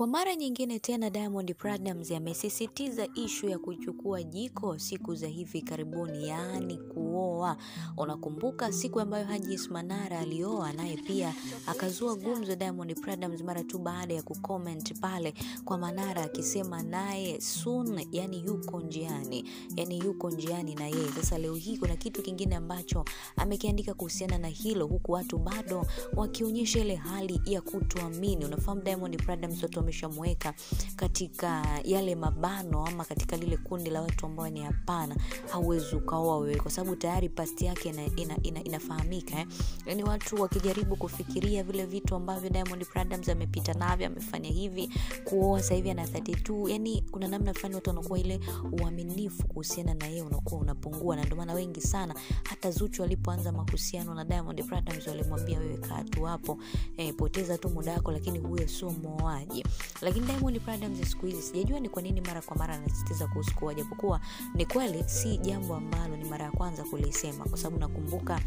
Kwa mara nyingine tena Diamond Platnumz amesisitiza ishu ya kuchukua jiko siku za hivi karibuni, yaani kuoa. Unakumbuka siku ambayo Haji Manara alioa, naye pia akazua gumzo Diamond Platnumz mara tu baada ya kucomment pale kwa Manara akisema naye soon, yani yuko njiani, yani yuko njiani na yeye. Sasa leo hii kuna kitu kingine ambacho amekiandika kuhusiana na hilo, huku watu bado wakionyesha ile hali ya kutoamini. Unafahamu Diamond Platnumz watu wameshamweka katika yale mabano ama katika lile kundi la watu ambao ni hapana, hauwezi ukaoa wewe, kwa sababu tayari pasti yake ina, ina, ina, inafahamika eh. Yani watu wakijaribu kufikiria vile vitu ambavyo Diamond Pradams amepita navyo, amefanya hivi, kuoa sasa hivi ana 32, yani kuna namna fulani watu wanakuwa ile uaminifu kuhusiana na yeye unakuwa unapungua, na ndio maana wengi sana, hata Zuchu alipoanza mahusiano na Diamond Pradams walimwambia wewe kaa tu hapo eh, poteza tu muda wako, lakini huyo sio muoaji. Lakini Diamond Platnumz siku hizi sijajua ni kwa nini mara kwa mara anasisitiza kuhusu kuoa, japokuwa ni kweli si jambo ambalo ni mara ya kwanza kulisema, kwa sababu nakumbuka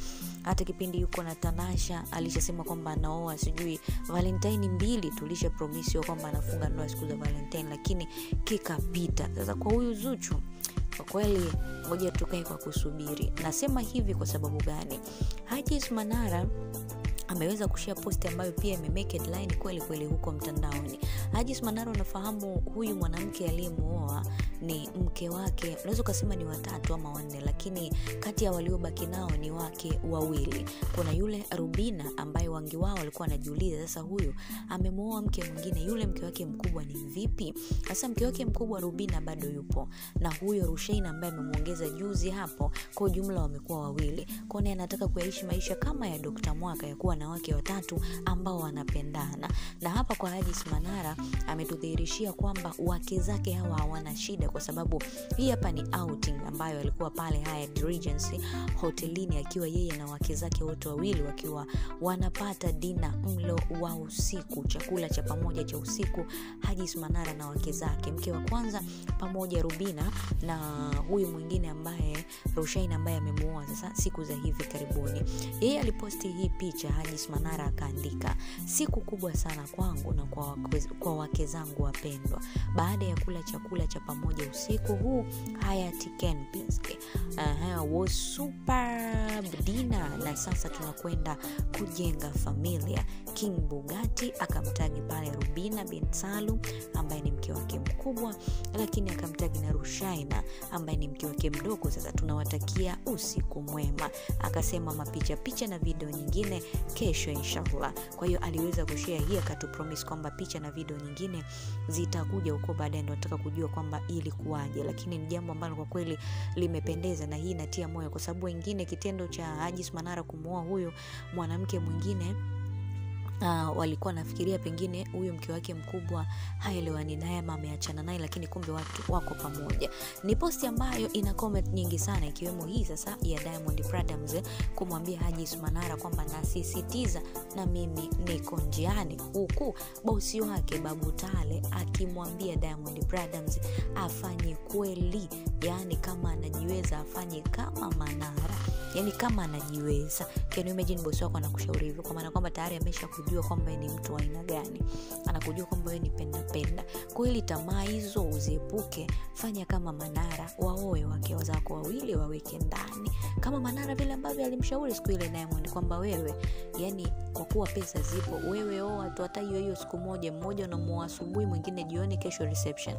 hata kipindi yuko na Tanasha alishasema kwamba anaoa sijui Valentine mbili, tulisha promisiwa kwamba anafunga ndoa siku za Valentine, lakini kikapita. Sasa kwa huyu Zuchu kwa kweli moja tukae kwa kusubiri. Nasema hivi kwa sababu gani? Haji Manara ameweza kushia posti ambayo pia imemake headline kweli kweli huko mtandaoni. Ajis Manara, unafahamu huyu mwanamke aliyemuoa ni mke wake, unaweza ukasema ni watatu ama wanne, lakini kati ya waliobaki nao ni wake wawili. Kuna yule Rubina ambaye wengi wao walikuwa wanajiuliza, sasa huyu amemwoa mke mwingine, yule mke wake mkubwa ni vipi? Sasa mke wake mkubwa Rubina bado yupo na huyo rushein ambaye amemwongeza juzi hapo, kwa ujumla wamekuwa wawili. Hiyo anataka kuyaishi maisha kama ya dokta Mwaka ya kuwa na wake watatu ambao wanapendana. Na hapa kwa Haji Manara ametudhihirishia kwamba wake zake hawa hawana shida, kwa sababu hii hapa ni outing ambayo alikuwa pale Hyatt Regency hotelini akiwa yeye na wake zake wote wawili wakiwa wanapata dina, mlo wa usiku, chakula cha pamoja cha usiku, Haji Manara na wake zake, mke wa kwanza pamoja Rubina na huyu mwingine ambaye Rushain ambaye amemuoa sasa siku za hivi karibuni. Yeye aliposti hii picha Haji Manara akaandika, siku kubwa sana kwangu na kwa wake, kwa wake zangu wapendwa, baada ya kula chakula cha pamoja usiku huu Hyatt Kempinski uh, superb dina na sasa tunakwenda kujenga familia. King bugati akamtagi pale Rubina bin Salum ambaye ni mke wake mkubwa, lakini akamtagi na Rushaina ambaye ni mke wake mdogo. Sasa tunawatakia usiku mwema, akasema mapicha picha na video nyingine kesho inshallah. Kwa hiyo aliweza kushea hii, akatupromise kwamba picha na video nyingine zitakuja huko baadaye, ndo nataka kujua kwamba ilikuwaje, lakini ni jambo ambalo kwa kweli limependeza na hii inatia moyo, kwa sababu wengine kitendo cha Ajis Manara kumuoa huyo mwanamke mwingine Uh, walikuwa nafikiria pengine huyu mke wake mkubwa haelewani naye ama ameachana naye, lakini kumbe watu wako pamoja. Ni posti ambayo ina comment nyingi sana, ikiwemo hii sasa ya Diamond Pradams kumwambia Haji sumanara kwamba nasisitiza na mimi niko njiani, huku bosi wake Babu Tale akimwambia Diamond Pradams afanye kweli, yani kama anajiweza afanye kama Manara, yani kama anajiweza. Can you imagine bosi wako anakushauri hivyo, kwa maana kwamba tayari amesha kujua kwamba ni mtu wa aina gani, anakujua kwamba wewe ni penda penda. Kwa hili tamaa hizo uziepuke, fanya kama Manara, waoe wake zako wawili, waweke ndani kama Manara vile ambavyo alimshauri siku ile Diamond kwamba wewe, yani kwa kuwa pesa zipo, wewe oa tu hata hiyo hiyo siku moja, mmoja unamuoa asubuhi, mwingine jioni, kesho reception.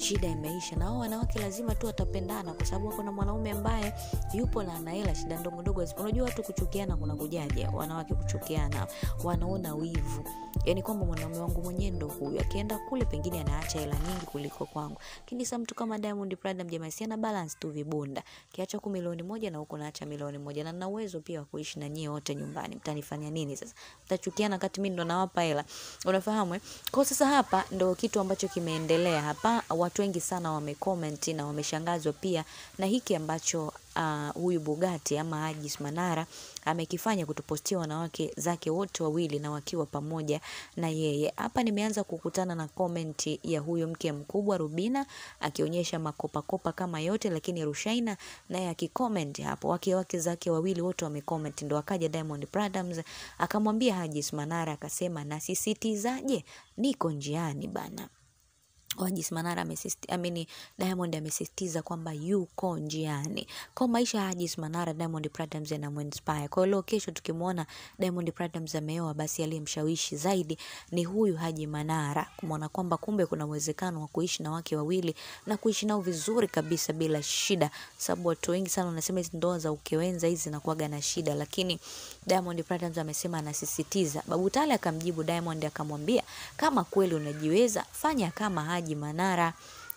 Shida imeisha. Na hao wanawake lazima tu watapendana, kwa sababu kuna mwanaume ambaye yupo na ana hela, shida ndogo ndogo. Unajua watu kuchukiana kuna kujaja, wanawake kuchukiana, wanaona wivu, yani kwamba mwanaume wangu mwenyewe ndo huyu, akienda kule pengine anaacha hela nyingi kuliko kwangu. Lakini sa mtu kama Diamond prada jamaa, na balance tu vibunda, kiacha ku milioni moja na huko naacha milioni moja, na nina uwezo pia wa kuishi na nyie wote nyumbani, mtanifanya nini sasa? Mtachukiana kati mimi ndo nawapa hela, unafahamu eh? Kwa sasa hapa ndo kitu ambacho kimeendelea hapa, watu wengi sana wamecomment na wameshangazwa pia na hiki ambacho uh, huyu bugati ama Ajis Manara amekifanya kutupostia wanawake zake wote wawili na wakiwa pamoja na yeye. Hapa nimeanza kukutana na komenti ya huyu mke mkubwa Rubina akionyesha makopakopa kama yote, lakini Rushaina naye akicomment hapo, wake wake zake wawili wote wamecomment, ndo akaja Diamond Platnumz akamwambia Hajis Manara akasema, nasisitizaje, niko njiani bana. Hajis Manara amesisitiza, amini Diamond amesisitiza kwamba yuko njiani. Kwa maisha ya Hajis Manara, Diamond Platnumz anamuinspire. Kwa leo kesho tukimwona Diamond Platnumz ameoa, basi aliyemshawishi zaidi ni huyu Haji Manara, kumwona kwamba kumbe kuna uwezekano wa kuishi na wake wawili na kuishi nao vizuri kabisa bila shida, sababu watu wengi sana wanasema hizi ndoa za ukewenza hizi zinakuwaga na shida, lakini Diamond Platnumz amesema anasisitiza. Babu Tale akamjibu Diamond akamwambia, kama kweli unajiweza fanya kama Haji Manara.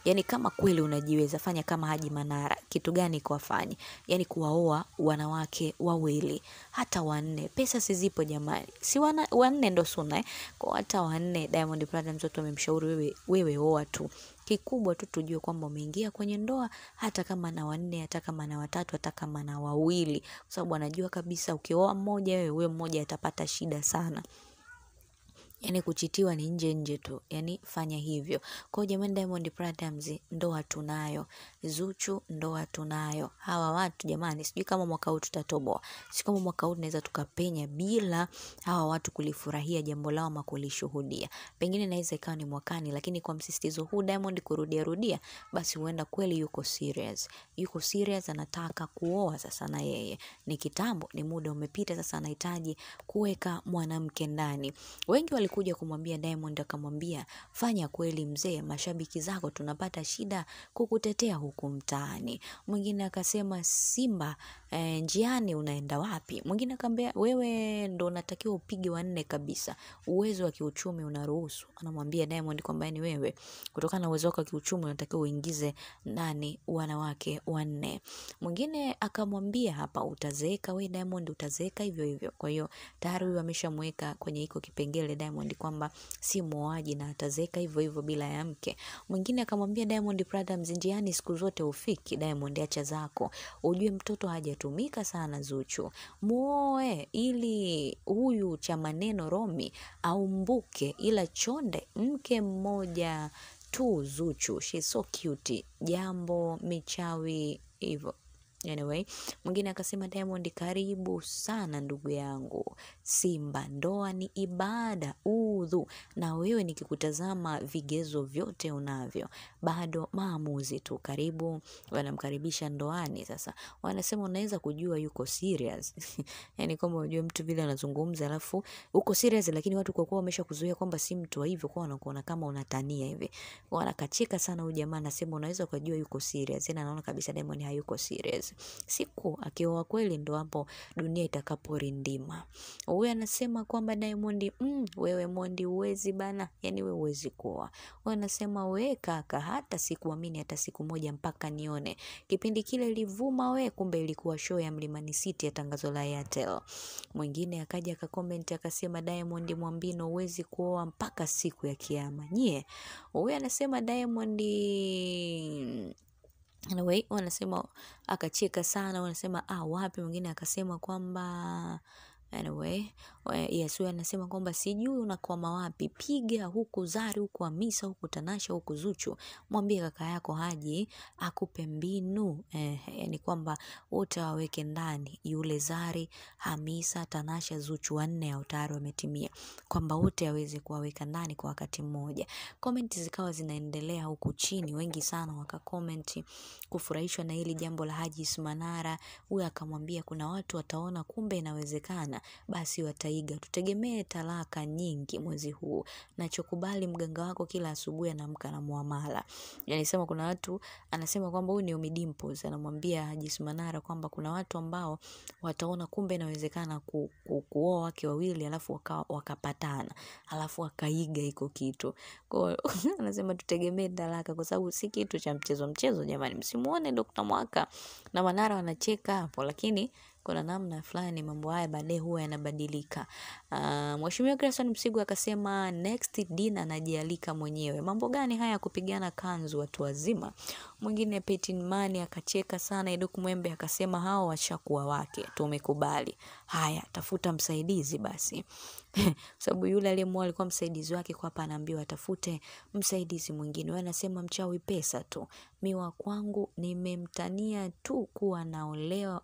Yani kama kweli unajiweza fanya kama Haji Manara. Kitu gani kuwafanya? Yani kuwaoa wanawake wawili hata wanne. Pesa sizipo jamani, si wana, wanne ndo suna eh? Kwa hata wanne. Diamond Platnumz watu wamemshauri wewe, wewe oa tu kikubwa tu tujue kwamba umeingia kwenye ndoa, hata kama na wanne, hata kama na watatu, hata kama na wawili, kwa sababu anajua kabisa ukioa mmoja wewe, wewe mmoja atapata shida sana. Yani kuchitiwa ni nje nje tu, yani fanya hivyo. Kwa hiyo jamani, Diamond Platnumz ndoa tunayo, Zuchu ndoa tunayo. Hawa watu jamani, sijui kama mwaka huu tutatoboa, si kama mwaka huu tunaweza tukapenya bila hawa watu kulifurahia jambo lao ama kulishuhudia. Pengine naweza ikawa ni mwakani, lakini kwa msisitizo huu Diamond kurudia rudia, basi huenda kweli yuko serious, yuko serious, anataka kuoa sasa. Na yeye ni kitambo, ni muda umepita sasa, anahitaji kuweka mwanamke ndani. Wengi wali kuja kumwambia Diamond akamwambia, fanya kweli mzee, mashabiki zako tunapata shida kukutetea huku mtaani. Mwingine akasema Simba e, njiani unaenda wapi? Mwingine akamwambia wewe ndo unatakiwa upige wanne kabisa, uwezo wa kiuchumi unaruhusu. Anamwambia Diamond kwamba ni wewe, kutokana na uwezo wako wa kiuchumi unatakiwa uingize ndani wanawake wanne. Mwingine akamwambia hapa, utazeeka we Diamond, utazeeka hivyo hivyo. Kwa hiyo tayari huyu ameshamweka kwenye iko kipengele Diamond kwamba si muoaji na atazeka hivyo hivyo bila ya mke. Mwingine akamwambia Diamond Platnumz, njiani siku zote ufiki. Diamond, acha zako, ujue mtoto hajatumika sana. Zuchu muoe ili huyu cha maneno Romi aumbuke, ila chonde mke mmoja tu. Zuchu she so cute, jambo michawi hivyo. Anyway, mwingine akasema Diamond, karibu sana ndugu yangu Simba, ndoa ni ibada udhu, na wewe nikikutazama vigezo vyote unavyo, bado maamuzi tu. Karibu, wanamkaribisha ndoani. Sasa wanasema unaweza kujua yuko serious yani kwamba unajua mtu vile anazungumza, alafu uko serious, lakini watu kwa kuwa wamesha kuzuia kwamba si mtu wa hivyo, kwa wanakuona kama unatania hivi, wanakacheka sana. Huyu jamaa anasema unaweza kujua yuko serious, yani anaona kabisa Diamond hayuko serious. Siku akioa kweli, ndo hapo dunia itakaporindima. Huyu anasema kwamba Diamond, mm, wewe Mondi uwezi bana, yani wewe uwezi kuoa. Huyu anasema we kaka, hata sikuamini hata siku moja mpaka nione kipindi kile ilivuma, we kumbe ilikuwa show ya Mlimani City ya tangazo la Airtel. Mwingine akaja akakomenti akasema Diamond Mwambino uwezi kuoa mpaka siku ya Kiyama. Nyie huyu anasema Diamond Anyway, wanasema akacheka sana, wanasema ah, wapi. Mwingine akasema kwamba anyway, yes, huyu anasema kwamba sijui unakwama wapi, piga huku Zari, huku Hamisa, huku Tanasha, huku Zuchu, mwambie kaka yako Haji akupe mbinu. Eh, yani kwamba wote waweke ndani, yule Zari, Hamisa, Tanasha, Zuchu, wanne au tayari wametimia, kwamba wote aweze kuwaweka ndani kwa wakati mmoja. Komenti zikawa zinaendelea huku chini, wengi sana wakakomenti kufurahishwa na hili jambo la Haji Manara. Huyo akamwambia kuna watu wataona kumbe inawezekana, basi wataiga. Tutegemee talaka nyingi mwezi huu. Nachokubali mganga wako kila asubuhi anaamka na muamala. Yani sema kuna watu anasema kwamba huyu ni Ommy anamwambia Haji Manara kwamba kuna watu ambao wataona kumbe inawezekana ku, ku, kuoa wake wawili alafu waka, wakapatana alafu wakaiga iko kitu. Kwa anasema tutegemee talaka kwa sababu si kitu cha mchezo mchezo jamani. Msimuone Dr. Mwaka na Manara wanacheka hapo, lakini kuna namna fulani mambo haya baadaye huwa yanabadilika. Uh, Mheshimiwa Gerson Msigwa akasema next Dina anajialika mwenyewe. Mambo gani haya kupigana kanzu watu wazima? Mwingine Petin Mani akacheka sana. Eduk Mwembe akasema hao washakuwa wake, tumekubali. Haya, tafuta msaidizi basi. sababu yule aliyemwoa alikuwa msaidizi wake, kwa hapa anaambiwa atafute msaidizi mwingine. Wewe anasema mchawi pesa tu. Miwa kwangu nimemtania tu kuwa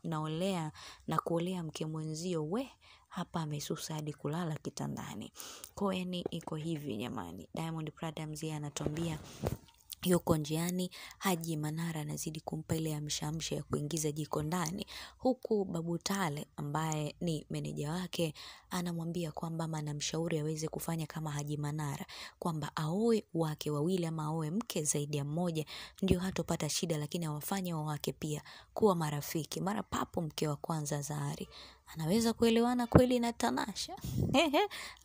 naolea, na kuolea mke mwenzio. We hapa amesusa hadi kulala kitandani. Yani iko hivi jamani. Diamond Platnumz anatuambia yuko njiani. Haji Manara anazidi kumpa ile amshamsha ya kuingiza jiko ndani, huku Babu Tale ambaye ni meneja wake anamwambia kwamba ama anamshauri aweze kufanya kama Haji Manara, kwamba aoe wake wawili ama aoe mke zaidi ya mmoja, ndio hatopata shida, lakini awafanye wawake pia kuwa marafiki. Mara papo mke wa kwanza Zari anaweza kuelewana kweli na Tanasha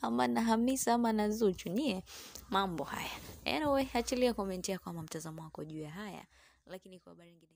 ama na Hamisa ama na Zuchu. nie mambo haya. Anyway, achilia komenti yako ama mtazamo wako juu ya haya, lakini kwa habari nyingine